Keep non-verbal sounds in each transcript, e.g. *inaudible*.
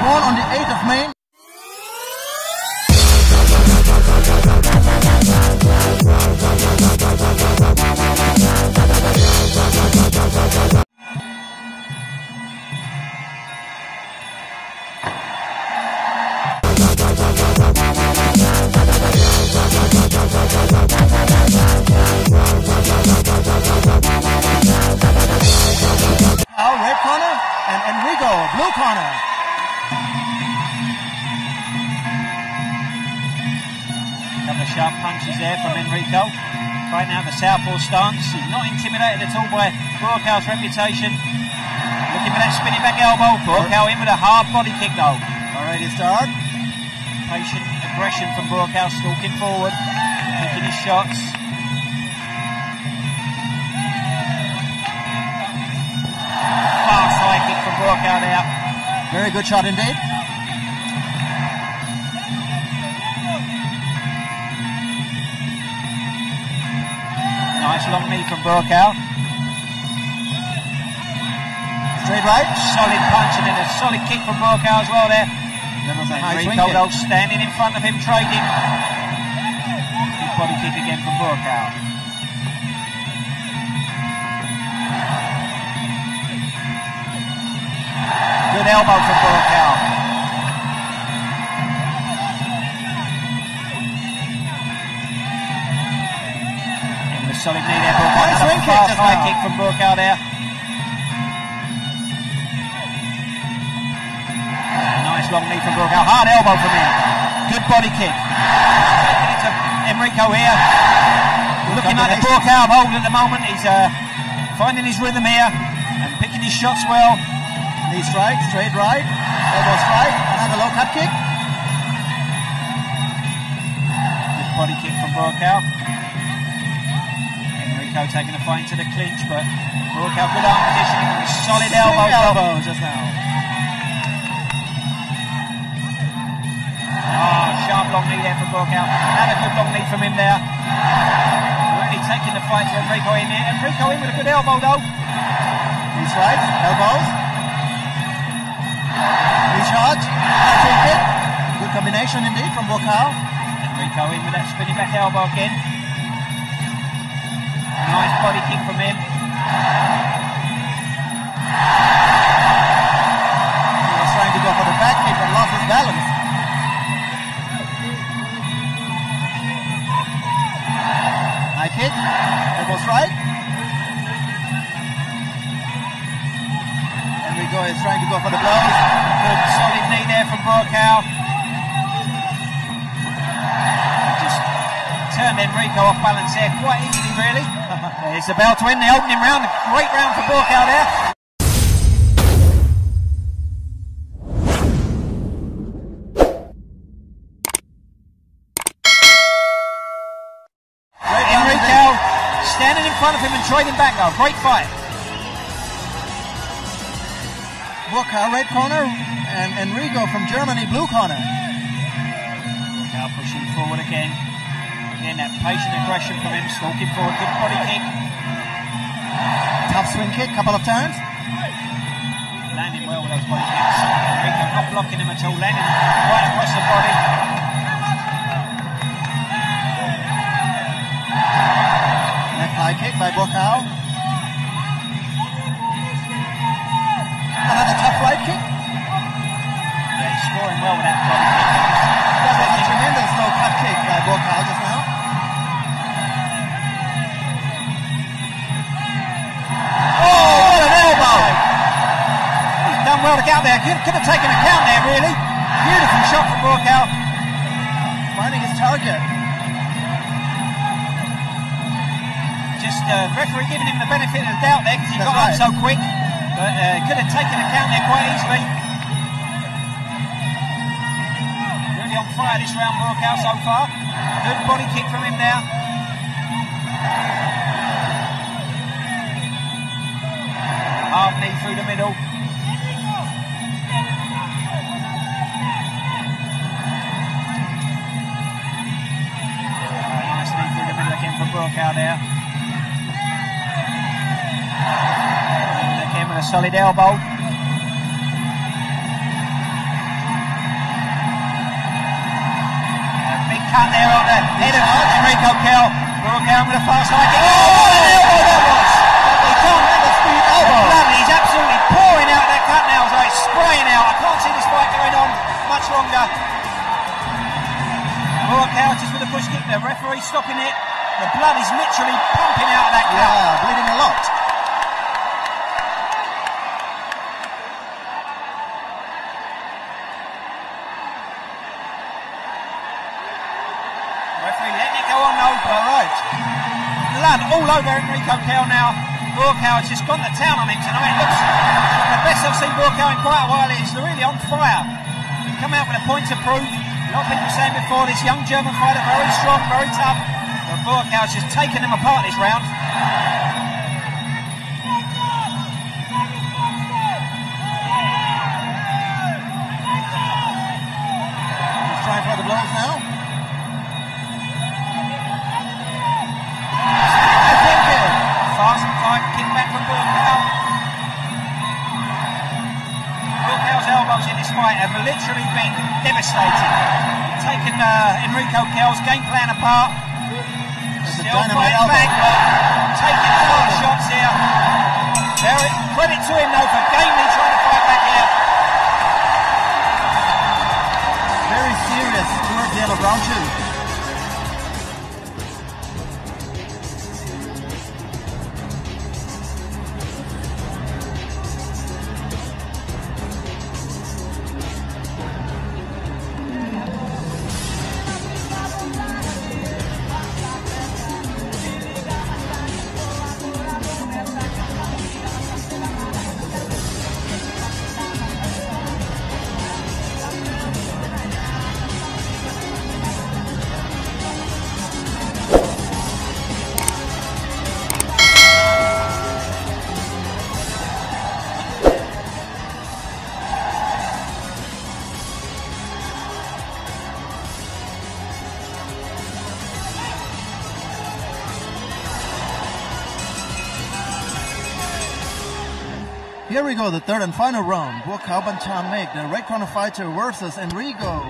born on the 8th of May. Sharp punches there from Enriko. Right now the southpaw stance. He's not intimidated at all by Buakaw's reputation. Looking for that spinning back elbow. Buakaw in with a hard body kick though. All right, it's start. Patient aggression from Buakaw stalking forward. Taking his shots. Fast high kick from Buakaw there. Very good shot indeed. Nice long knee from Buakaw. Straight right. Solid punch and then a solid kick from Buakaw as well there. That was a Enriko standing in front of him trading. Good body kick again from Buakaw. Good elbow from Buakaw. Solid knee there. Nice swing kick just high kick from Buakaw there. Nice long knee from Buakaw. Hard elbow from him. Good body kick. Taking Enriko here. Looking like the combination. Buakaw of old at the moment. He's uh, finding his rhythm here and picking his shots well. Knee strike, straight right. Elbow strike. Another low cut kick. Good body kick from Buakaw. Taking a fight to the clinch, but Buakaw good arm positioning and a solid Swing elbow. elbow just now. Oh, sharp long knee there from Buakaw. And a good long knee from him there. Really taking the fight to Enriko in there. Enriko in with a good elbow though. Knee strike, elbows. Knee charge. High swing kick. Good combination indeed from Buakaw. Enriko in with that spinning back elbow again. Nice body kick from him. He was trying to go for the back kick but lost his balance. High kick. Elbow strike. Enriko is trying to go for the blows. Good solid knee there from Buakaw. Enriko off balance there quite easily really. *laughs* It's about to end the opening round. Great round for Buakaw there. Enriko standing in front of him and trading back though. Great fight. Buakaw red corner and Enriko from Germany blue corner. Now pushing forward again. Again, that patient aggression from him, stalking for a Good body kick. Tough swing kick couple of times. Landing well with those body kicks. Enriko not blocking him at all. Landing right across the body. Left high kick by Buakaw. Done well to get out there. Could, have taken a count there, really. Beautiful shot from Buakaw. Finding his target. Just uh, referee giving him the benefit of the doubt there because he That's got right. up so quick. But uh, could have taken a count there quite easily. Really on fire this round, Buakaw so far. Good body kick from him now. Hard knee through the middle. broke out there. They came with a solid elbow. Big cut there on the head of Rico Kehl. Broke out with a fast strike. Oh, what an elbow that was! They can't have a elbow. He's absolutely pouring out that cut now. So It's spraying out. I can't see this fight going on much longer. Broke out just with a push kick. The referee stopping it. The blood is literally pumping out of that. Yeah, bleeding a lot. Referee letting it go on though. All right. Blood all over Enriko Kehl now. Buakaw has just gone to town on him tonight. It looks the best I've seen Buakaw in quite a while. He's really on fire. Come out with a point to prove. A lot of people saying before this young German fighter, very strong, very tough. But Buakaw's just taken them apart this round. He's trying for the blows now. Fast fight, kick back from Buakaw. Buakaw's elbows in this fight have literally been devastating. Taken uh, Enriko Kehl's game plan apart. It's a Still dynamite elbow. taking a lot of shots here. Very credit to him though for gamely trying to fight back here. Very serious end of Here we go, the third and final round. Buakaw make the red corner fighter versus Enriko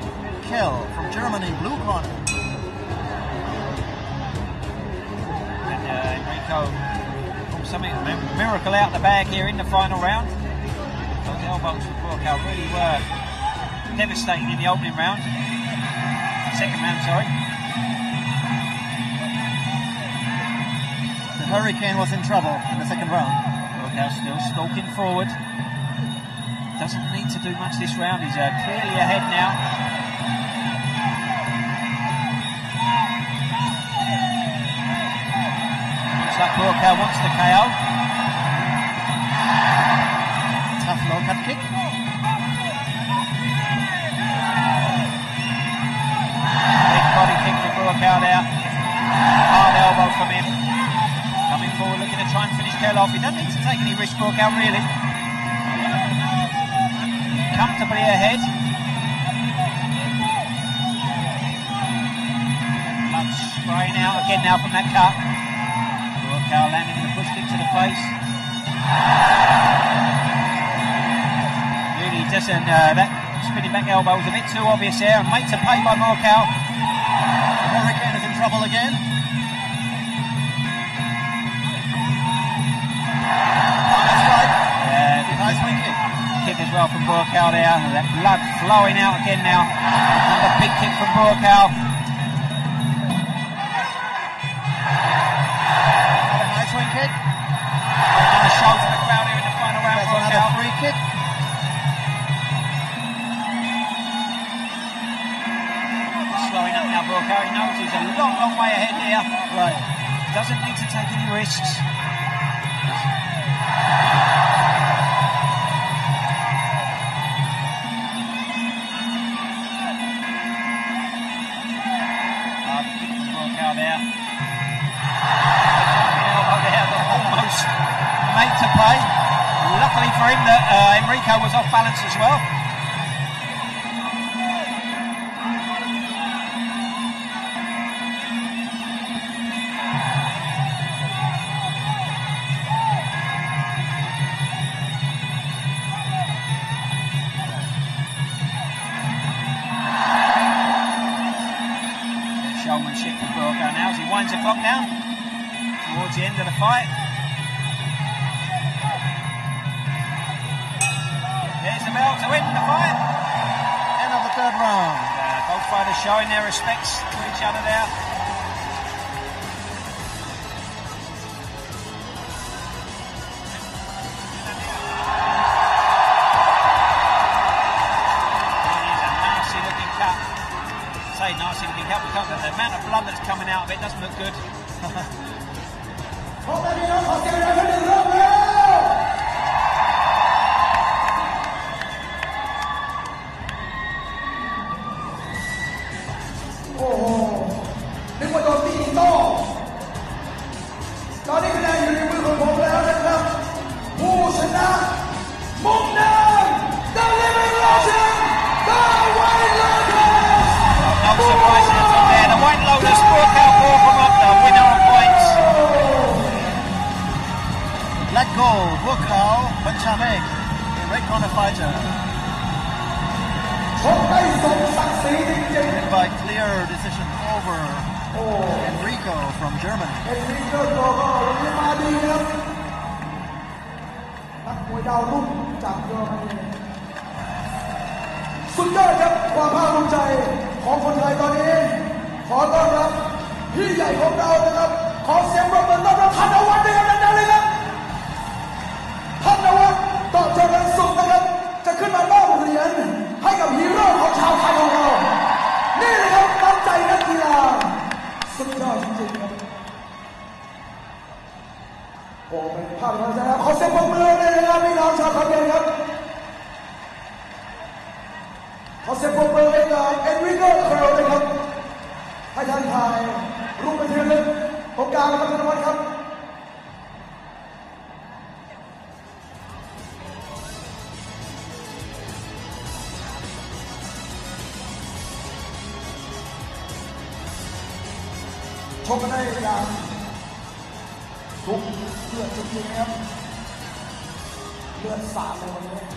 Kehl from Germany, blue corner. And uh, Enriko pulled something a miracle out the bag here in the final round. Those elbows from Buakaw really were devastating in the opening round. Second round, sorry. The Hurricane was in trouble in the second round. Buakaw still stalking forward. Doesn't need to do much this round. He's uh, clearly ahead now. Looks like Buakaw wants the KO. Tough low cut kick. And finish Kehl off. He doesn't need to take any risk, Buakaw, really. Comfortably ahead. Blood spraying out again now from that cut. Buakaw landing with a push kick to the face. Really doesn't, uh, that spinning back elbow was a bit too obvious there and made to pay by. The Hurricane is in trouble again. That's right. Yeah, Nice wing kick. kick as well from Buakaw there. That blood flowing out again now. Another big kick from. Another nice wing kick. Another show for the crowd here in the final round. Another free kick. Slowing up now, Buakaw. He knows he's a long, long way ahead here. Right. Doesn't need to take any risks. ハハハハ! fight. Here's the bell to win the fight. End of the third round. Uh, both fighters showing their respects to each other there. Nasty looking cut. Say nasty looking cut. The amount of blood that's coming out of it doesn't look good. *laughs* Cham Eg, the Red Corner fighter. Hit by clear decision over Enriko from Germany. Enriko มาดีครับนักมวยดาวรุ่งจากเยอรมนีสุดยอดครับความภาคภูมิใจของคนไทยตอนนี้ ขอต้อนรับพี่ใหญ่ของเรานะครับ ขอเสียงปรบมือต้อนรับธนวัฒน์ด้วย 아, กกันได้อยางทุกเพื่อดจริงๆครับเลือดสาดเลยวันนี้